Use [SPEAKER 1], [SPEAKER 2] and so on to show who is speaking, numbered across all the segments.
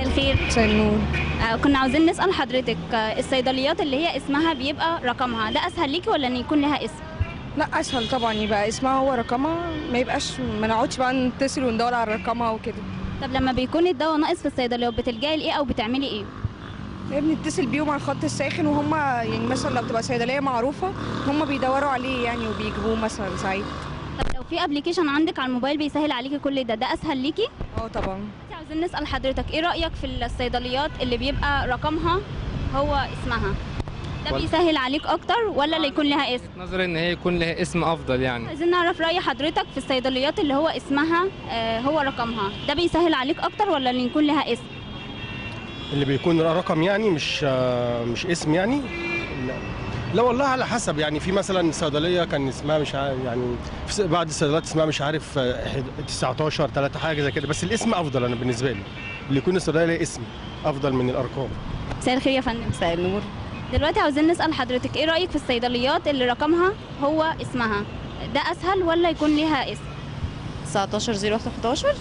[SPEAKER 1] مساء الخير
[SPEAKER 2] مساء النور
[SPEAKER 1] آه كنا عاوزين نسأل حضرتك آه الصيدليات اللي هي اسمها بيبقى رقمها ده أسهل ليكي ولا إن يكون لها اسم؟
[SPEAKER 2] لا أسهل طبعا يبقى اسمها هو رقمها ما يبقاش ما نقعدش بقى نتصل وندور على رقمها وكده
[SPEAKER 1] طب لما بيكون الدواء ناقص في الصيدليات بتلجئي لإيه أو بتعملي إيه؟
[SPEAKER 2] بنتصل بيهم على الخط الساخن وهم يعني مثلا لو بتبقى صيدلية معروفة هم بيدوروا عليه يعني وبيجيبوه مثلا ساعات
[SPEAKER 1] لو في ابلكيشن عندك على الموبايل بيسهل عليكي كل ده ده أسهل ليكي؟
[SPEAKER 2] آه طبعا
[SPEAKER 1] عاوزين نسأل حضرتك إيه رأيك في الصيدليات اللي بيبقى رقمها هو اسمها؟ ده بيسهل عليك أكتر ولا اللي يكون لها اسم؟
[SPEAKER 3] نظري إن هي يكون لها اسم أفضل يعني
[SPEAKER 1] عايزين نعرف رأي حضرتك في الصيدليات اللي هو اسمها آه هو رقمها ده بيسهل عليك أكتر ولا اللي يكون لها اسم؟
[SPEAKER 4] اللي بيكون رقم يعني مش آه، مش اسم يعني لا. لا والله على حسب يعني في مثلا صيدلية كان اسمها مش عارف يعني في بعض الصيدليات اسمها مش عارف آه، إحد- 19 3 حاجة زي كده بس الاسم أفضل أنا بالنسبة لي. اللي يكون الصيدلية ليه اسم أفضل من الأرقام.
[SPEAKER 1] مساء الخير يا فندم
[SPEAKER 2] مساء النور.
[SPEAKER 1] دلوقتي عاوزين نسأل حضرتك إيه رأيك في الصيدليات اللي رقمها هو اسمها؟ ده أسهل ولا يكون ليها اسم؟
[SPEAKER 5] 19 011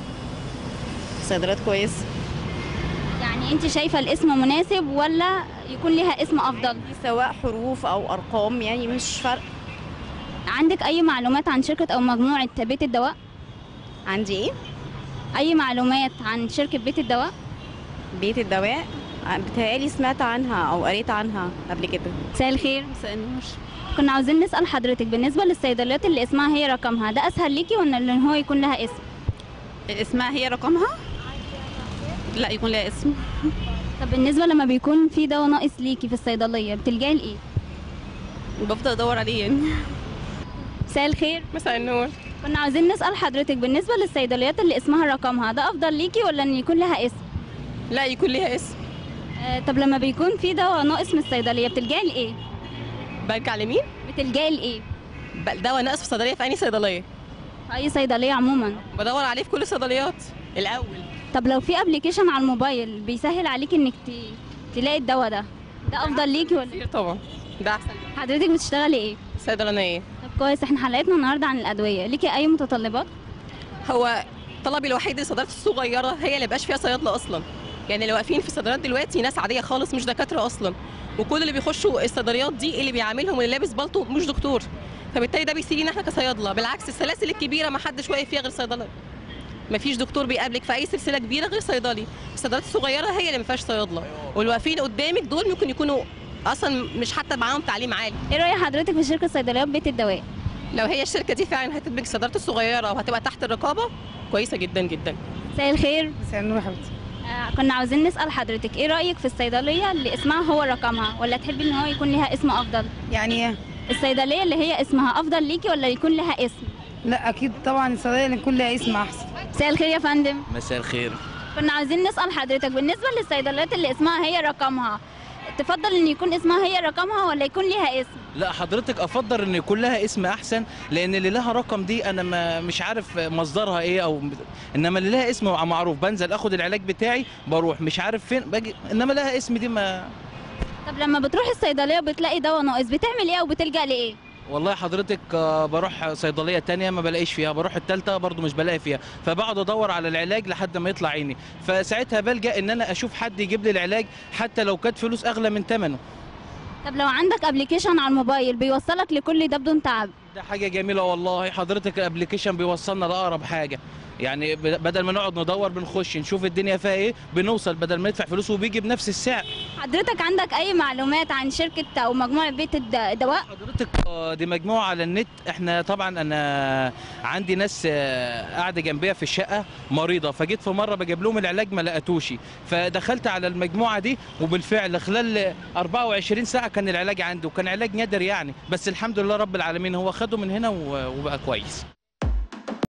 [SPEAKER 5] صيدليات كويس
[SPEAKER 1] يعني انت شايفة الاسم مناسب ولا يكون ليها اسم أفضل؟
[SPEAKER 5] سواء حروف أو أرقام يعني مش فرق.
[SPEAKER 1] عندك أي معلومات عن شركة أو مجموعة بيت الدواء؟
[SPEAKER 5] عندي إيه؟
[SPEAKER 1] أي معلومات عن شركة بيت الدواء؟
[SPEAKER 5] بيت الدواء؟ بتهيألي سمعت عنها أو قريت عنها قبل كده.
[SPEAKER 1] مساء الخير.
[SPEAKER 5] مساء النور.
[SPEAKER 1] كنا عاوزين نسأل حضرتك بالنسبة للصيدليات اللي اسمها هي رقمها ده أسهل ليكي ولا إن هو يكون لها اسم؟
[SPEAKER 5] اسمها هي رقمها؟ لا يكون لها اسم.
[SPEAKER 1] طب بالنسبة لما بيكون في دواء ناقص ليكي في الصيدلية بتلجئي لإيه؟
[SPEAKER 5] بفضل أدور عليه يعني.
[SPEAKER 1] مساء الخير.
[SPEAKER 5] مساء النور.
[SPEAKER 1] كنا عاوزين نسأل حضرتك بالنسبة للصيدليات اللي اسمها رقمها ده أفضل ليكي ولا إن يكون لها اسم؟
[SPEAKER 5] لا يكون ليها اسم.
[SPEAKER 1] آه طب لما بيكون في دواء ناقص من الصيدلية بتلجئي لإيه؟
[SPEAKER 5] برجع لمين
[SPEAKER 1] بتلجئي لإيه؟
[SPEAKER 5] دواء ناقص في صيدلية في أي صيدلية؟
[SPEAKER 1] في أي صيدلية عموما.
[SPEAKER 5] بدور عليه في كل الصيدليات. الأول.
[SPEAKER 1] طب لو في ابلكيشن على الموبايل بيسهل عليكي إنك ت- تلاقي الدواء ده ده أفضل ليكي ولا؟
[SPEAKER 5] كتير طبعا. ده أحسن.
[SPEAKER 1] حضرتك بتشتغلي إيه؟
[SPEAKER 5] صيدلانية.
[SPEAKER 1] طب كويس إحنا حلقتنا النهاردة عن الأدوية. ليكي أي متطلبات؟
[SPEAKER 5] هو طلبي الوحيد للصيدليات الصغيرة هي اللي مبقاش فيها صيادلة أصلا. يعني اللي واقفين في الصيدليات دلوقتي ناس عادية خالص مش دكاترة أصلا. وكل اللي بيخشوا الصيدليات دي اللي بيعاملهم اللي لابس بالطو مش دكتور. فبالتالي ده بيسيبنا إحنا كصيادلة. بالعكس السلاسل الكبيرة ما حدش واقف فيها غير صيدلة. ما فيش دكتور بيقابلك في أي سلسلة كبيرة غير صيدلي. الصيدليات الصغيرة هي اللي ما فيهاش صيادلة. واللي واقفين قدامك دول ممكن يكونوا أصلا مش حتى معاهم تعليم عالي.
[SPEAKER 1] إيه رأي حضرتك في شركة صيدليات بيت الدواء؟
[SPEAKER 5] لو هي الشركة دي فعلا هتدمج الصيدليات الصغيرة وهتبقى تحت الرقابة كويسة جدا جدا.
[SPEAKER 1] مساء الخير.
[SPEAKER 2] مساء النور يا حبيبتي.
[SPEAKER 1] آه، كنا عاوزين نسأل حضرتك إيه رأيك في الصيدلية اللي اسمها هو رقمها؟ ولا تحبي إن هو يكون لها اسم أفضل؟
[SPEAKER 2] يعني إيه؟
[SPEAKER 1] الصيدلية اللي هي اسمها أفضل ليكي ولا يكون لها اسم؟
[SPEAKER 2] لا أكيد طبعا الصيدلية اللي يكون لها اسم أحسن.
[SPEAKER 1] مساء الخير يا فندم.
[SPEAKER 6] مساء الخير.
[SPEAKER 1] كنا عاوزين نسأل حضرتك بالنسبة للصيدليات اللي اسمها هي رقمها تفضل إن يكون اسمها هي رقمها ولا يكون ليها اسم؟
[SPEAKER 6] لا حضرتك أفضل إن يكون لها اسم أحسن لأن اللي لها رقم دي أنا ما مش عارف مصدرها إيه أو إنما اللي لها اسم معروف بنزل آخد العلاج بتاعي بروح مش عارف فين باجي إنما لها اسم دي ما
[SPEAKER 1] طب لما بتروحي الصيدلية بتلاقي دواء ناقص بتعمل إيه أو بتلجأ لإيه؟
[SPEAKER 6] والله حضرتك آه، بروح صيدلية تانية ما بلاقيش فيها بروح التالتة برضو مش بلاقي فيها فبقعد أدور على العلاج لحد ما يطلع عيني. فساعتها بلجأ إن أنا أشوف حد يجيب لي العلاج حتى لو كانت فلوس أغلى من ثمنه
[SPEAKER 1] طب لو عندك application على الموبايل بيوصلك لكل ده بدون تعب؟
[SPEAKER 6] ده حاجة جميلة والله. حضرتك ال application بيوصلنا لأقرب حاجة. يعني بدل ما نقعد ندور بنخش نشوف الدنيا فيها إيه بنوصل بدل ما ندفع فلوس وبيجي بنفس السعر.
[SPEAKER 1] حضرتك عندك أي معلومات عن شركة أو مجموعة بيت الد- الدواء؟
[SPEAKER 6] حضرتك آه، دي مجموعة على النت. إحنا طبعا أنا عندي ناس آه، قاعدة جنبيا في الشقة مريضة. فجيت في مرة بجيب لهم العلاج ما لقيتوش فدخلت على المجموعة دي وبالفعل خلال 24 ساعة كان العلاج عندي وكان علاج نادر يعني. بس الحمد لله رب العالمين هو خده من هنا وبقى كويس.